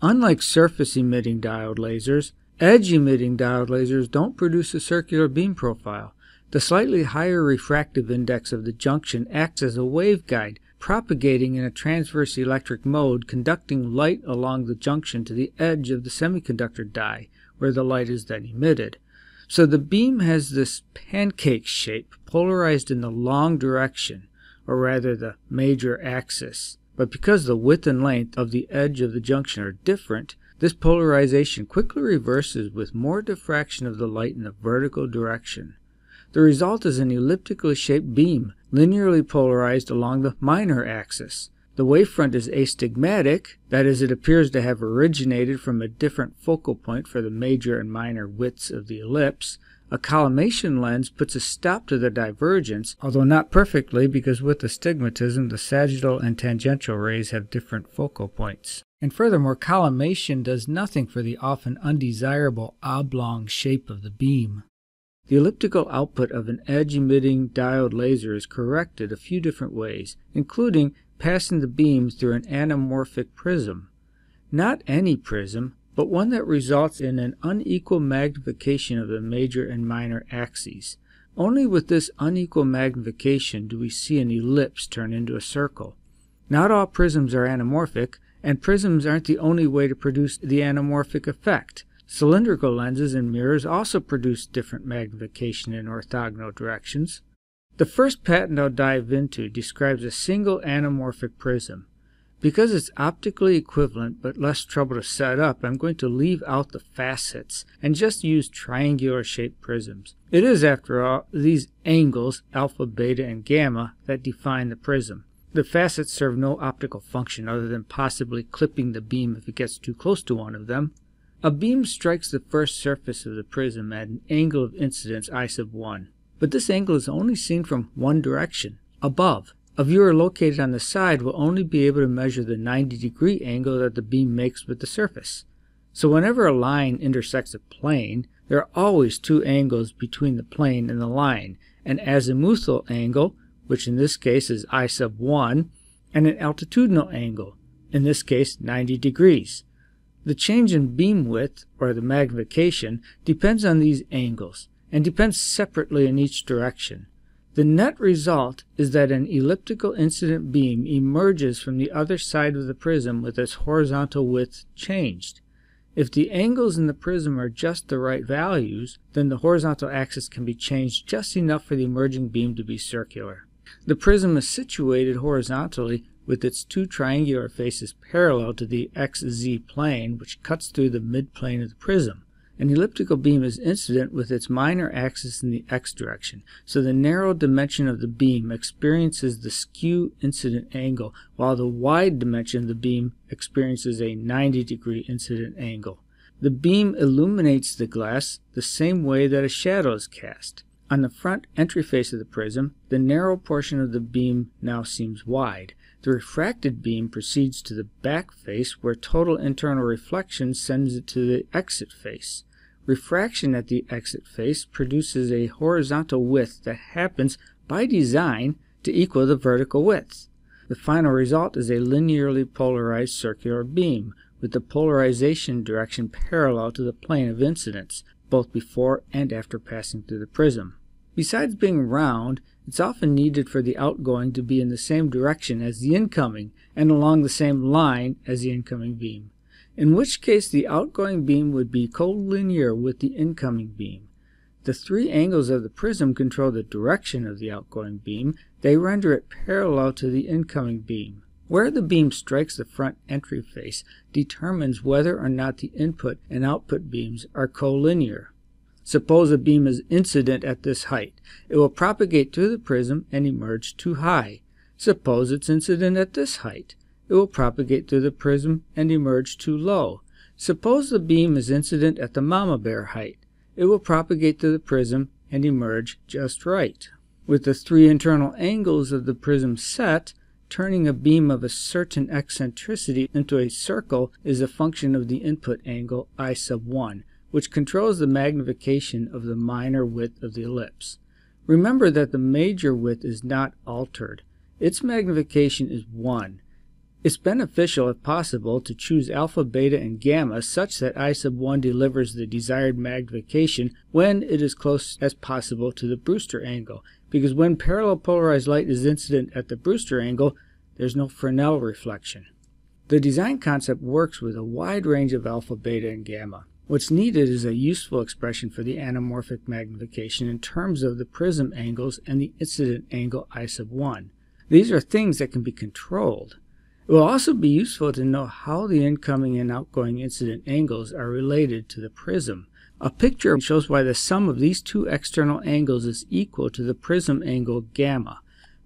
Unlike surface-emitting diode lasers, edge-emitting diode lasers don't produce a circular beam profile. The slightly higher refractive index of the junction acts as a waveguide, propagating in a transverse electric mode, conducting light along the junction to the edge of the semiconductor die, where the light is then emitted. So the beam has this pancake shape, polarized in the long direction, or rather the major axis. But because the width and length of the edge of the junction are different, this polarization quickly reverses with more diffraction of the light in the vertical direction. The result is an elliptically shaped beam, linearly polarized along the minor axis. The wavefront is astigmatic, that is, it appears to have originated from a different focal point for the major and minor widths of the ellipse. A collimation lens puts a stop to the divergence, although not perfectly because with astigmatism the sagittal and tangential rays have different focal points. And furthermore, collimation does nothing for the often undesirable oblong shape of the beam. The elliptical output of an edge-emitting diode laser is corrected a few different ways, including passing the beams through an anamorphic prism. Not any prism, but one that results in an unequal magnification of the major and minor axes. Only with this unequal magnification do we see an ellipse turn into a circle. Not all prisms are anamorphic, and prisms aren't the only way to produce the anamorphic effect. Cylindrical lenses and mirrors also produce different magnification in orthogonal directions. The first patent I'll dive into describes a single anamorphic prism. Because it's optically equivalent but less trouble to set up, I'm going to leave out the facets and just use triangular shaped prisms. It is, after all, these angles, alpha, beta, and gamma, that define the prism. The facets serve no optical function other than possibly clipping the beam if it gets too close to one of them. A beam strikes the first surface of the prism at an angle of incidence I sub 1, but this angle is only seen from one direction, above. A viewer located on the side will only be able to measure the 90 degree angle that the beam makes with the surface. So whenever a line intersects a plane, there are always two angles between the plane and the line, an azimuthal angle, which in this case is I sub 1, and an altitudinal angle, in this case 90 degrees. The change in beam width, or the magnification, depends on these angles, and depends separately in each direction. The net result is that an elliptical incident beam emerges from the other side of the prism with its horizontal width changed. If the angles in the prism are just the right values, then the horizontal axis can be changed just enough for the emerging beam to be circular. The prism is situated horizontally with its two triangular faces parallel to the xz plane which cuts through the midplane of the prism. An elliptical beam is incident with its minor axis in the x direction, so the narrow dimension of the beam experiences the skew incident angle, while the wide dimension of the beam experiences a 90 degree incident angle. The beam illuminates the glass the same way that a shadow is cast. On the front entry face of the prism, the narrow portion of the beam now seems wide. The refracted beam proceeds to the back face where total internal reflection sends it to the exit face. Refraction at the exit face produces a horizontal width that happens by design to equal the vertical width. The final result is a linearly polarized circular beam with the polarization direction parallel to the plane of incidence, both before and after passing through the prism. Besides being round, it's often needed for the outgoing to be in the same direction as the incoming and along the same line as the incoming beam, in which case the outgoing beam would be collinear with the incoming beam. The three angles of the prism control the direction of the outgoing beam. They render it parallel to the incoming beam. Where the beam strikes the front entry face determines whether or not the input and output beams are collinear. Suppose a beam is incident at this height. It will propagate through the prism and emerge too high. Suppose it's incident at this height. It will propagate through the prism and emerge too low. Suppose the beam is incident at the mama bear height. It will propagate through the prism and emerge just right. With the three internal angles of the prism set, turning a beam of a certain eccentricity into a circle is a function of the input angle I sub 1, which controls the magnification of the minor width of the ellipse. Remember that the major width is not altered. Its magnification is 1. It's beneficial, if possible, to choose alpha, beta, and gamma such that I sub 1 delivers the desired magnification when it is close as possible to the Brewster angle, because when parallel polarized light is incident at the Brewster angle, there's no Fresnel reflection. The design concept works with a wide range of alpha, beta, and gamma. What's needed is a useful expression for the anamorphic magnification in terms of the prism angles and the incident angle I sub 1. These are things that can be controlled. It will also be useful to know how the incoming and outgoing incident angles are related to the prism. A picture shows why the sum of these two external angles is equal to the prism angle gamma.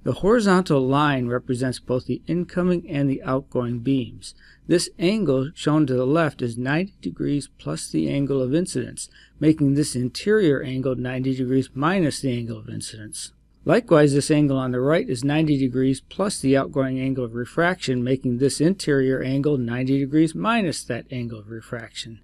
The horizontal line represents both the incoming and the outgoing beams. This angle shown to the left is 90 degrees plus the angle of incidence, making this interior angle 90 degrees minus the angle of incidence. Likewise, this angle on the right is 90 degrees plus the outgoing angle of refraction, making this interior angle 90 degrees minus that angle of refraction.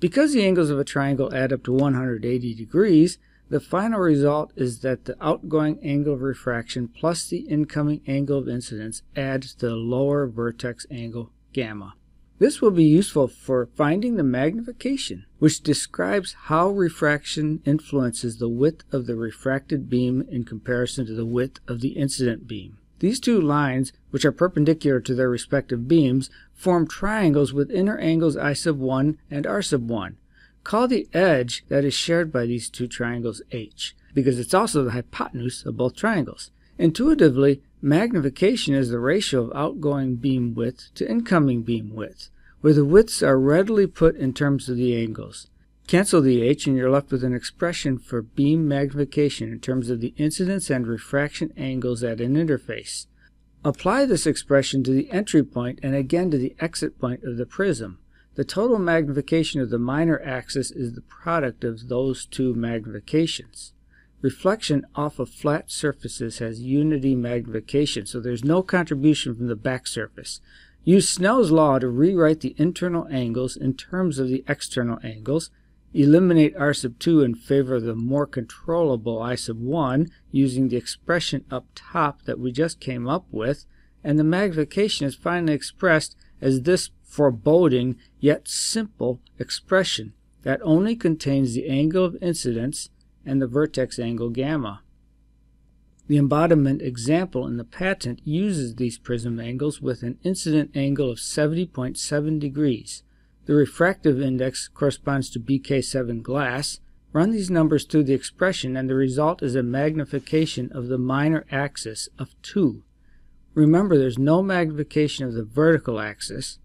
Because the angles of a triangle add up to 180 degrees, the final result is that the outgoing angle of refraction plus the incoming angle of incidence adds to the lower vertex angle gamma. This will be useful for finding the magnification, which describes how refraction influences the width of the refracted beam in comparison to the width of the incident beam. These two lines, which are perpendicular to their respective beams, form triangles with inner angles I sub 1 and R sub 1. Call the edge that is shared by these two triangles h, because it's also the hypotenuse of both triangles. Intuitively, magnification is the ratio of outgoing beam width to incoming beam width, where the widths are readily put in terms of the angles. Cancel the h and you're left with an expression for beam magnification in terms of the incidence and refraction angles at an interface. Apply this expression to the entry point and again to the exit point of the prism. The total magnification of the minor axis is the product of those two magnifications. Reflection off of flat surfaces has unity magnification, so there's no contribution from the back surface. Use Snell's law to rewrite the internal angles in terms of the external angles. Eliminate r sub 2 in favor of the more controllable i sub 1 using the expression up top that we just came up with, and the magnification is finally expressed as this foreboding yet simple expression that only contains the angle of incidence and the vertex angle gamma. The embodiment example in the patent uses these prism angles with an incident angle of 70.7 degrees. The refractive index corresponds to BK7 glass. Run these numbers through the expression and the result is a magnification of the minor axis of 2. Remember there's no magnification of the vertical axis,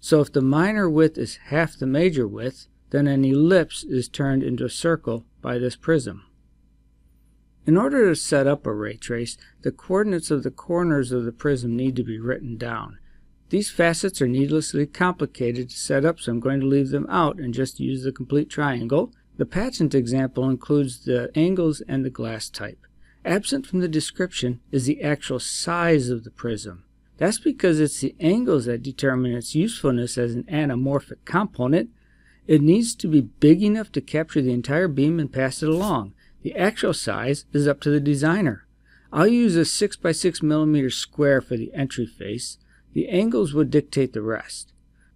so if the minor width is half the major width, then an ellipse is turned into a circle by this prism. In order to set up a ray trace, the coordinates of the corners of the prism need to be written down. These facets are needlessly complicated to set up, so I'm going to leave them out and just use the complete triangle. The patent example includes the angles and the glass type. Absent from the description is the actual size of the prism. That's because it's the angles that determine its usefulness as an anamorphic component. It needs to be big enough to capture the entire beam and pass it along. The actual size is up to the designer. I'll use a 6 by 6 millimeter square for the entry face. The angles would dictate the rest.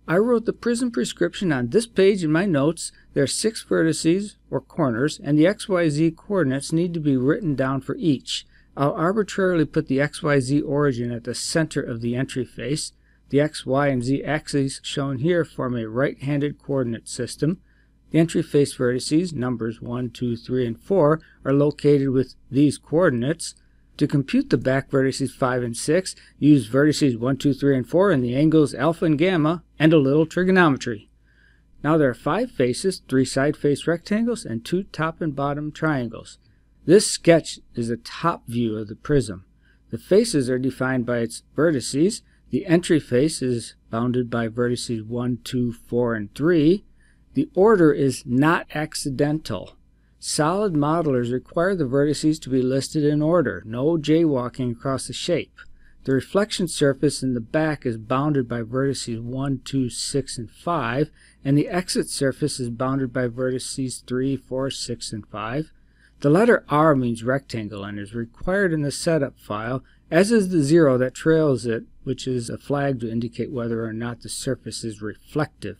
I wrote the prism prescription on this page in my notes. There are six vertices, or corners, and the XYZ coordinates need to be written down for each. I'll arbitrarily put the XYZ origin at the center of the entry face. The X, Y, and Z axes shown here form a right-handed coordinate system. The entry face vertices, numbers 1, 2, 3, and 4, are located with these coordinates. To compute the back vertices 5 and 6, use vertices 1, 2, 3, and 4 and the angles alpha and gamma, and a little trigonometry. Now there are five faces, three side face rectangles, and two top and bottom triangles. This sketch is a top view of the prism. The faces are defined by its vertices. The entry face is bounded by vertices 1, 2, 4, and 3. The order is not accidental. Solid modelers require the vertices to be listed in order, no jaywalking across the shape. The reflection surface in the back is bounded by vertices 1, 2, 6, and 5, and the exit surface is bounded by vertices 3, 4, 6, and 5. The letter R means rectangle and is required in the setup file, as is the zero that trails it, which is a flag to indicate whether or not the surface is reflective.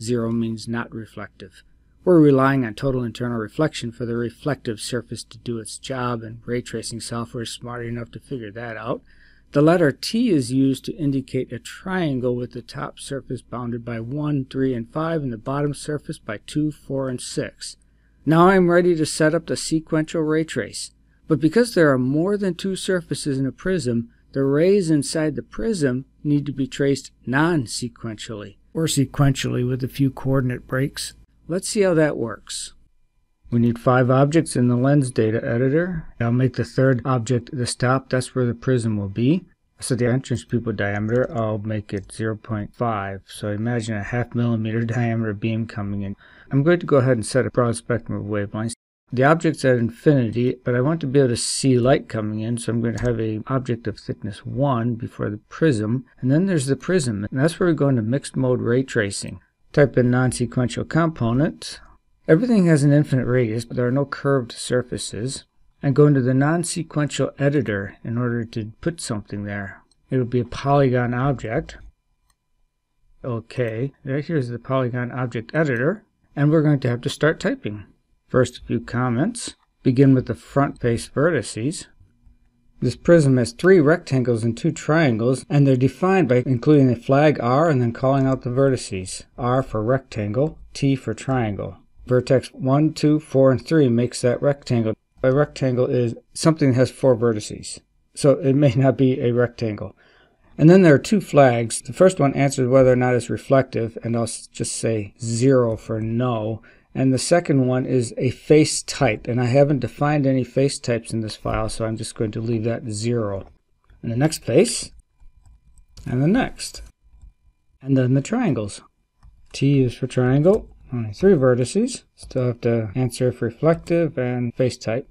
Zero means not reflective. We're relying on total internal reflection for the reflective surface to do its job, and ray tracing software is smart enough to figure that out. The letter T is used to indicate a triangle with the top surface bounded by 1, 3, and 5, and the bottom surface by 2, 4, and 6. Now I'm ready to set up the sequential ray trace. But because there are more than two surfaces in a prism, the rays inside the prism need to be traced non-sequentially, or sequentially with a few coordinate breaks Let's see how that works. We need five objects in the lens data editor. I'll make the third object the stop. That's where the prism will be. So the entrance pupil diameter, I'll make it 0.5. So imagine a half millimeter diameter beam coming in. I'm going to go ahead and set a broad spectrum of wavelengths. The object's at infinity, but I want to be able to see light coming in, so I'm going to have an object of thickness 1 before the prism. And then there's the prism, and that's where we go into mixed mode ray tracing. Type in non-sequential component. Everything has an infinite radius, but there are no curved surfaces. And go into the non-sequential editor in order to put something there. It'll be a polygon object. Okay, right here's the polygon object editor. And we're going to have to start typing. First, few comments. Begin with the front face vertices. This prism has three rectangles and two triangles, and they're defined by including the flag R and then calling out the vertices. R for rectangle, T for triangle. Vertex 1, 2, 4, and 3 makes that rectangle. A rectangle is something that has four vertices, so it may not be a rectangle. And then there are two flags. The first one answers whether or not it's reflective, and I'll just say 0 for no. And the second one is a face type, and I haven't defined any face types in this file, so I'm just going to leave that zero. And the next face, and the next. And then the triangles. T is for triangle, only three vertices. Still have to answer if reflective and face type.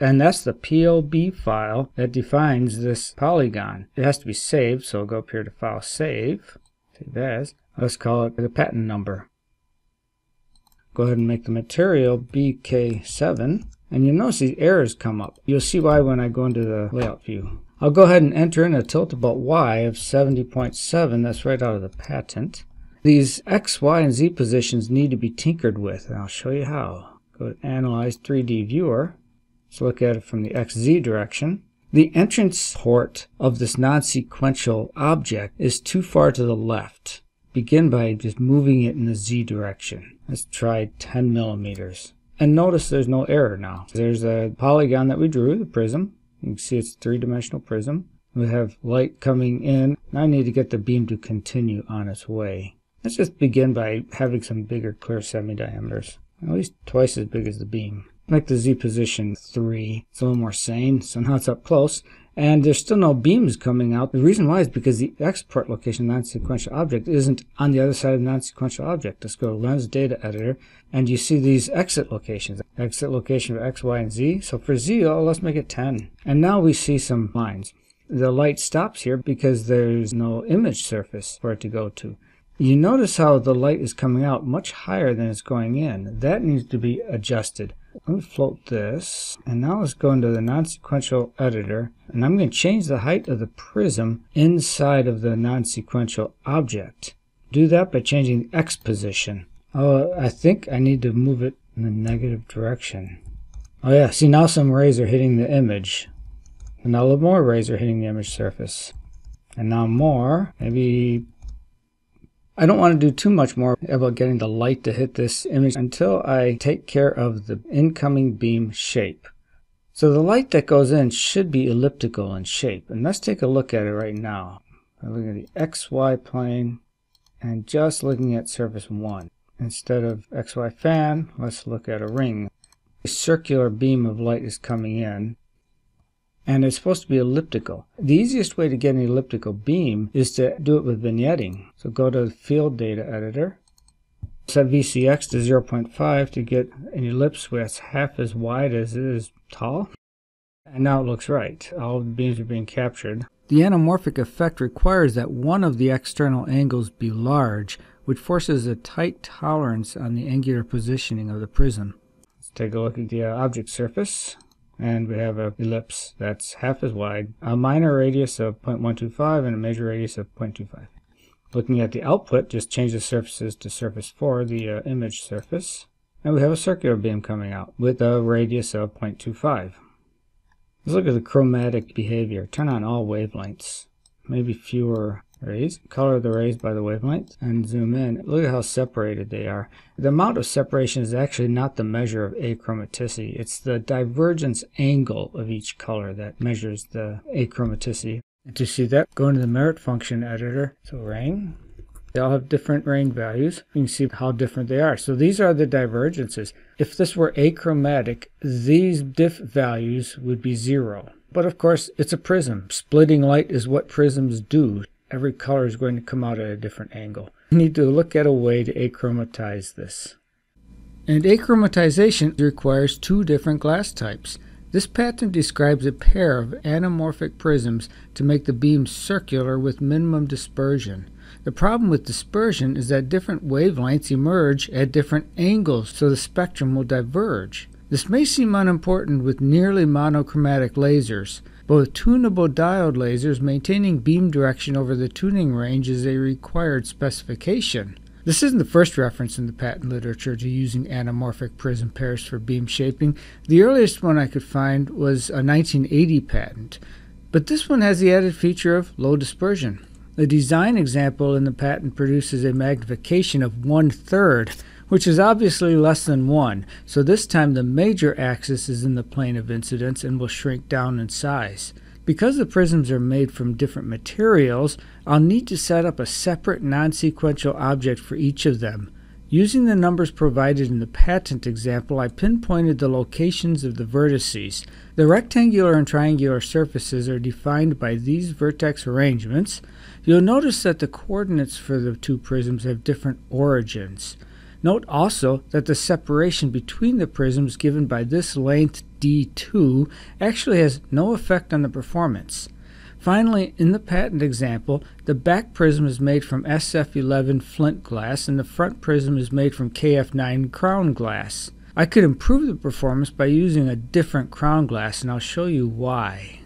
And that's the POB file that defines this polygon. It has to be saved, so I'll go up here to File Save. Save as. Let's call it the patent number go ahead and make the material BK7 and you'll notice these errors come up. You'll see why when I go into the layout view. I'll go ahead and enter in a tilt-about Y of 70.7, that's right out of the patent. These X, Y, and Z positions need to be tinkered with, and I'll show you how. Go to Analyze 3D Viewer. Let's look at it from the XZ direction. The entrance port of this non-sequential object is too far to the left. Begin by just moving it in the Z direction. Let's try 10 millimeters. And notice there's no error now. There's a polygon that we drew, the prism. You can see it's a three-dimensional prism. We have light coming in. Now I need to get the beam to continue on its way. Let's just begin by having some bigger clear semi-diameters. At least twice as big as the beam. Make the Z position 3. It's a little more sane, so now it's up close and there's still no beams coming out. The reason why is because the export location non-sequential object isn't on the other side of non-sequential object. Let's go to Lens Data Editor, and you see these exit locations. Exit location for X, Y, and Z. So for Z, oh, let's make it 10. And now we see some lines. The light stops here because there's no image surface for it to go to. You notice how the light is coming out much higher than it's going in. That needs to be adjusted. Float this. And now let's go into the non-sequential editor. And I'm going to change the height of the prism inside of the non-sequential object. Do that by changing the X position. Oh, I think I need to move it in the negative direction. Oh yeah, see now some rays are hitting the image. And now a little more rays are hitting the image surface. And now more, maybe I don't want to do too much more about getting the light to hit this image until I take care of the incoming beam shape. So the light that goes in should be elliptical in shape. And let's take a look at it right now. I'm looking at the XY plane and just looking at surface 1. Instead of XY fan, let's look at a ring. A circular beam of light is coming in and it's supposed to be elliptical. The easiest way to get an elliptical beam is to do it with vignetting. So go to Field Data Editor, set VCX to 0.5 to get an ellipse that's half as wide as it is tall. And now it looks right. All the beams are being captured. The anamorphic effect requires that one of the external angles be large, which forces a tight tolerance on the angular positioning of the prism. Let's take a look at the uh, object surface. And we have an ellipse that's half as wide, a minor radius of 0.125 and a major radius of 0.25. Looking at the output, just change the surfaces to surface 4, the uh, image surface, and we have a circular beam coming out with a radius of 0.25. Let's look at the chromatic behavior. Turn on all wavelengths, maybe fewer rays. Color the rays by the wavelength and zoom in. Look at how separated they are. The amount of separation is actually not the measure of achromaticity. It's the divergence angle of each color that measures the achromaticity. And to see that, go into the merit function editor. So rain. They all have different range values. You can see how different they are. So these are the divergences. If this were achromatic, these diff values would be zero. But of course, it's a prism. Splitting light is what prisms do every color is going to come out at a different angle. You need to look at a way to achromatize this. And achromatization requires two different glass types. This patent describes a pair of anamorphic prisms to make the beam circular with minimum dispersion. The problem with dispersion is that different wavelengths emerge at different angles, so the spectrum will diverge. This may seem unimportant with nearly monochromatic lasers, both tunable diode lasers maintaining beam direction over the tuning range is a required specification. This isn't the first reference in the patent literature to using anamorphic prism pairs for beam shaping. The earliest one I could find was a 1980 patent, but this one has the added feature of low dispersion. The design example in the patent produces a magnification of one third, which is obviously less than 1, so this time the major axis is in the plane of incidence and will shrink down in size. Because the prisms are made from different materials, I'll need to set up a separate non-sequential object for each of them. Using the numbers provided in the patent example, I pinpointed the locations of the vertices. The rectangular and triangular surfaces are defined by these vertex arrangements. You'll notice that the coordinates for the two prisms have different origins. Note also that the separation between the prisms given by this length D2 actually has no effect on the performance. Finally, in the patent example, the back prism is made from SF11 flint glass and the front prism is made from KF9 crown glass. I could improve the performance by using a different crown glass and I'll show you why.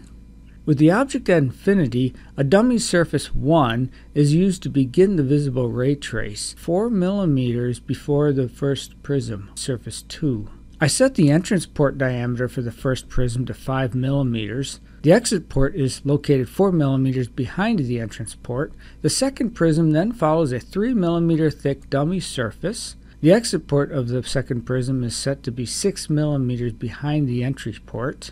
With the object at infinity, a dummy surface 1 is used to begin the visible ray trace 4 millimeters before the first prism, surface 2. I set the entrance port diameter for the first prism to 5 millimeters. The exit port is located 4 millimeters behind the entrance port. The second prism then follows a 3 millimeter thick dummy surface. The exit port of the second prism is set to be 6 millimeters behind the entry port.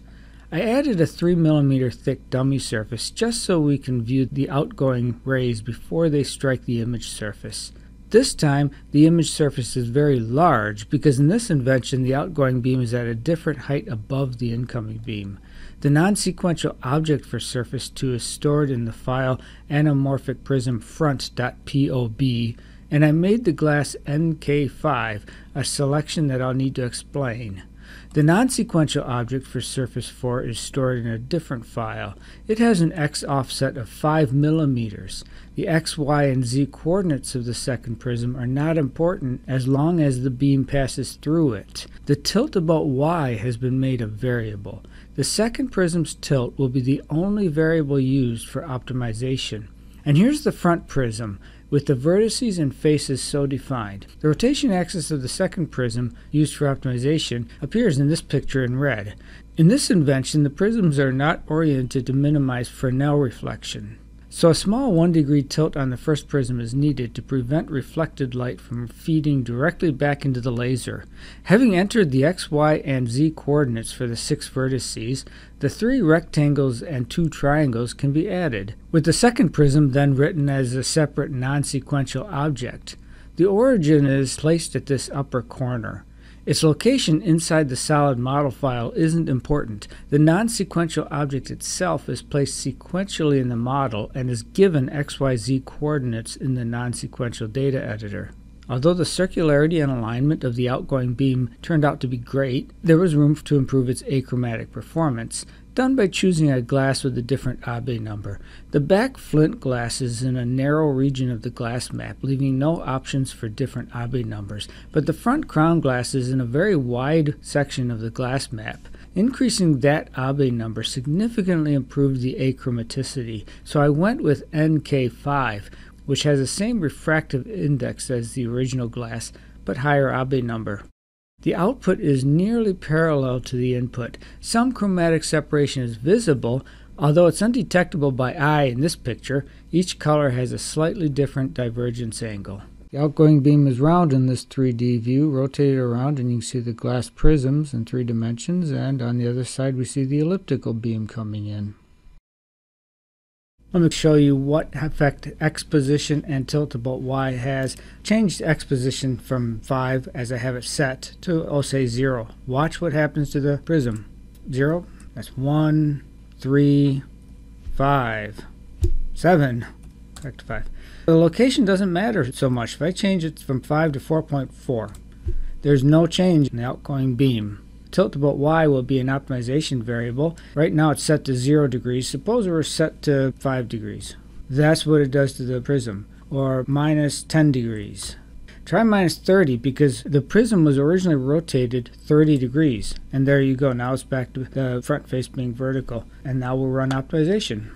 I added a 3mm thick dummy surface just so we can view the outgoing rays before they strike the image surface. This time, the image surface is very large because in this invention the outgoing beam is at a different height above the incoming beam. The non-sequential object for surface 2 is stored in the file anamorphic prism anamorphicprismfront.pob and I made the glass NK5, a selection that I'll need to explain. The non-sequential object for surface 4 is stored in a different file. It has an x offset of 5 millimeters. The x, y, and z coordinates of the second prism are not important as long as the beam passes through it. The tilt about y has been made a variable. The second prism's tilt will be the only variable used for optimization. And here's the front prism with the vertices and faces so defined. The rotation axis of the second prism, used for optimization, appears in this picture in red. In this invention, the prisms are not oriented to minimize Fresnel reflection. So a small 1 degree tilt on the first prism is needed to prevent reflected light from feeding directly back into the laser. Having entered the x, y, and z coordinates for the six vertices, the three rectangles and two triangles can be added, with the second prism then written as a separate non-sequential object. The origin is placed at this upper corner. Its location inside the solid model file isn't important. The non-sequential object itself is placed sequentially in the model and is given XYZ coordinates in the non-sequential data editor. Although the circularity and alignment of the outgoing beam turned out to be great, there was room to improve its achromatic performance, done by choosing a glass with a different Abbe number. The back flint glass is in a narrow region of the glass map, leaving no options for different Abbe numbers, but the front crown glass is in a very wide section of the glass map. Increasing that Abbe number significantly improved the achromaticity, so I went with NK5, which has the same refractive index as the original glass, but higher Abbe number. The output is nearly parallel to the input. Some chromatic separation is visible, although it's undetectable by eye in this picture. Each color has a slightly different divergence angle. The outgoing beam is round in this 3D view, rotated around, and you can see the glass prisms in three dimensions, and on the other side we see the elliptical beam coming in. Let me show you what effect X position and tilt about Y has. Changed X position from 5 as I have it set to, I'll say 0. Watch what happens to the prism. 0, that's 1, 3, 5, 7, back to 5. The location doesn't matter so much. If I change it from 5 to 4.4, there's no change in the outgoing beam. Tilt about y will be an optimization variable. Right now it's set to 0 degrees. Suppose it were set to 5 degrees. That's what it does to the prism. Or minus 10 degrees. Try minus 30 because the prism was originally rotated 30 degrees. And there you go. Now it's back to the front face being vertical. And now we'll run optimization.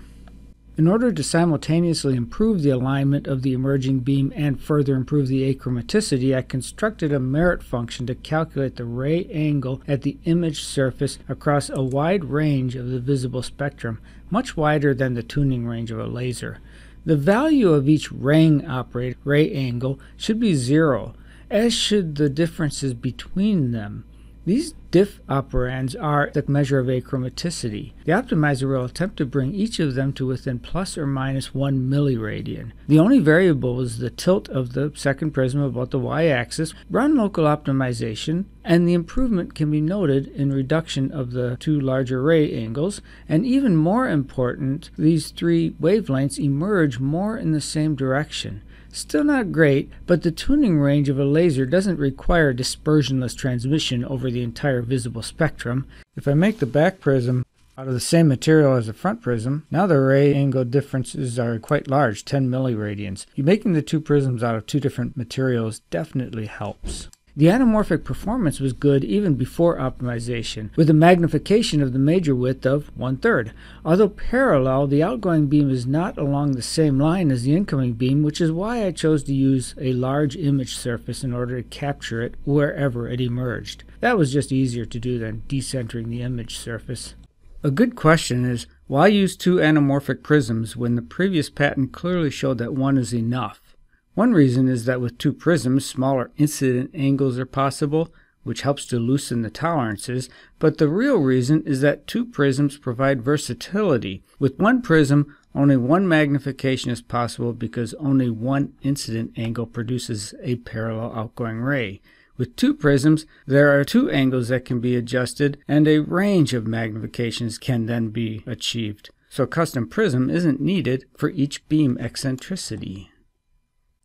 In order to simultaneously improve the alignment of the emerging beam and further improve the achromaticity, I constructed a merit function to calculate the ray angle at the image surface across a wide range of the visible spectrum, much wider than the tuning range of a laser. The value of each ring operated ray angle should be zero, as should the differences between them. These diff operands are the measure of achromaticity. The optimizer will attempt to bring each of them to within plus or minus 1 milliradian. The only variable is the tilt of the second prism about the y-axis. Run local optimization, and the improvement can be noted in reduction of the two larger ray angles, and even more important, these three wavelengths emerge more in the same direction. Still not great, but the tuning range of a laser doesn't require dispersionless transmission over the entire visible spectrum. If I make the back prism out of the same material as the front prism, now the ray angle differences are quite large, 10 milliradians. Making the two prisms out of two different materials definitely helps. The anamorphic performance was good even before optimization, with a magnification of the major width of one third. Although parallel, the outgoing beam is not along the same line as the incoming beam, which is why I chose to use a large image surface in order to capture it wherever it emerged. That was just easier to do than decentering the image surface. A good question is, why use two anamorphic prisms when the previous patent clearly showed that one is enough? One reason is that with two prisms, smaller incident angles are possible, which helps to loosen the tolerances, but the real reason is that two prisms provide versatility. With one prism, only one magnification is possible because only one incident angle produces a parallel outgoing ray. With two prisms, there are two angles that can be adjusted, and a range of magnifications can then be achieved. So custom prism isn't needed for each beam eccentricity.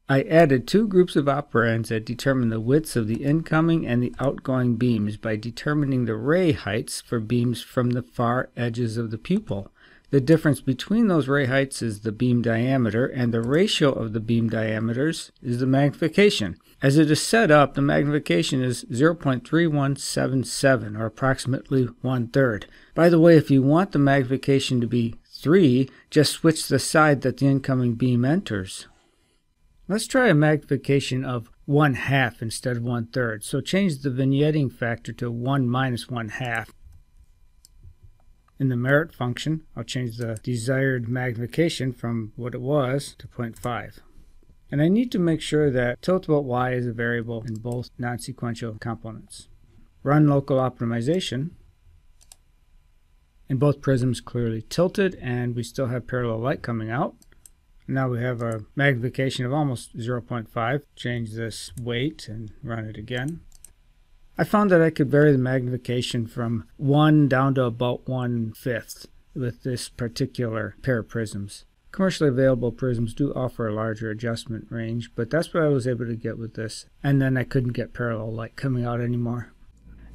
I added two groups of operands that determine the widths of the incoming and the outgoing beams by determining the ray heights for beams from the far edges of the pupil. The difference between those ray heights is the beam diameter, and the ratio of the beam diameters is the magnification. As it is set up, the magnification is 0.3177, or approximately one third. By the way, if you want the magnification to be 3, just switch the side that the incoming beam enters. Let's try a magnification of 1 half instead of 1 third. So change the vignetting factor to 1 minus 1 half. In the merit function, I'll change the desired magnification from what it was to 0.5. And I need to make sure that tilt about y is a variable in both non-sequential components. Run local optimization. And both prisms clearly tilted and we still have parallel light coming out. Now we have a magnification of almost 0.5. Change this weight and run it again. I found that I could vary the magnification from 1 down to about 1 fifth with this particular pair of prisms. Commercially available prisms do offer a larger adjustment range, but that's what I was able to get with this. And then I couldn't get parallel light coming out anymore.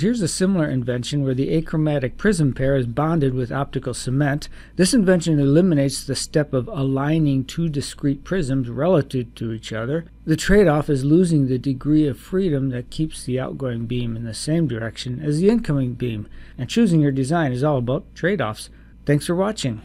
Here's a similar invention where the achromatic prism pair is bonded with optical cement. This invention eliminates the step of aligning two discrete prisms relative to each other. The trade-off is losing the degree of freedom that keeps the outgoing beam in the same direction as the incoming beam. And choosing your design is all about trade-offs. Thanks for watching.